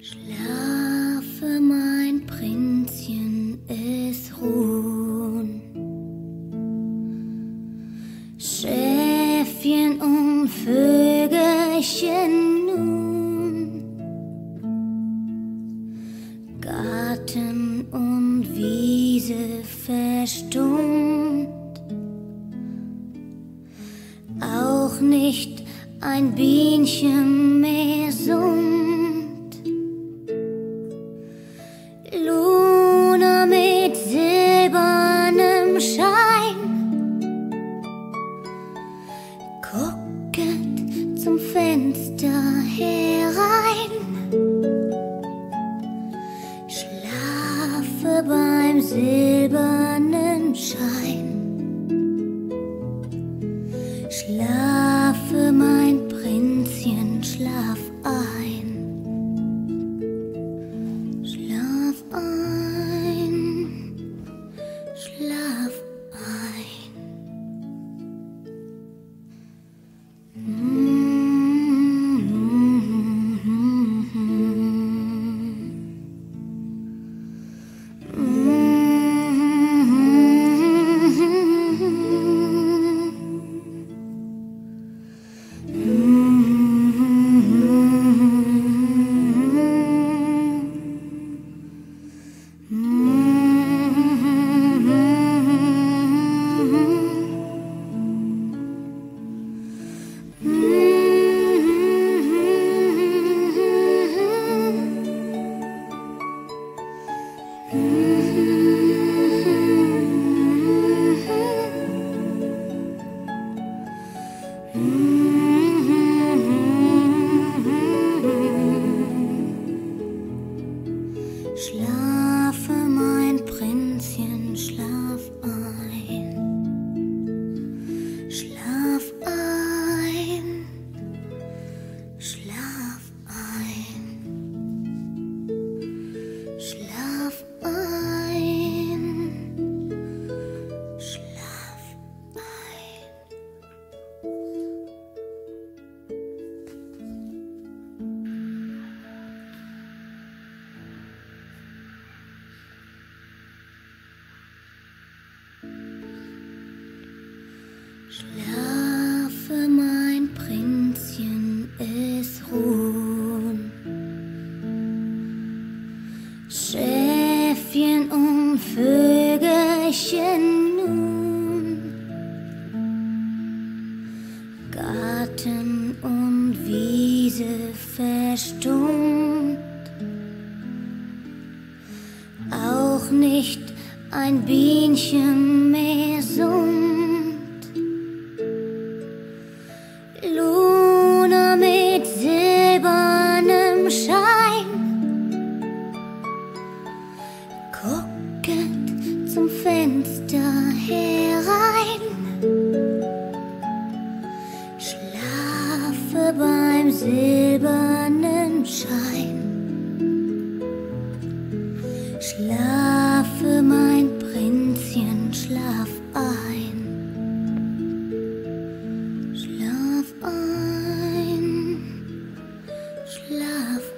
Schlafe, mein Prinzchen, es ruhen. Schäfchen und Vögelchen nun. Garten und Wiese verstummt. Auch nicht ein Bienchen mehr summt. Zum Fenster herein. Schlafe beim silbernen Schein. Schlafe, mein Prinzchen, schlaf ein. Schlafe, mein Prinzchen, es ruhen. Schäfchen und Vögelchen nun. Garten und Wiese verstummt. Auch nicht ein Bienchen mehr summt. Guckend zum Fenster herein, schlafe beim silbernen Schein, schlafe mein Prinzchen, schlaf ein, schlaf ein, schlaf ein.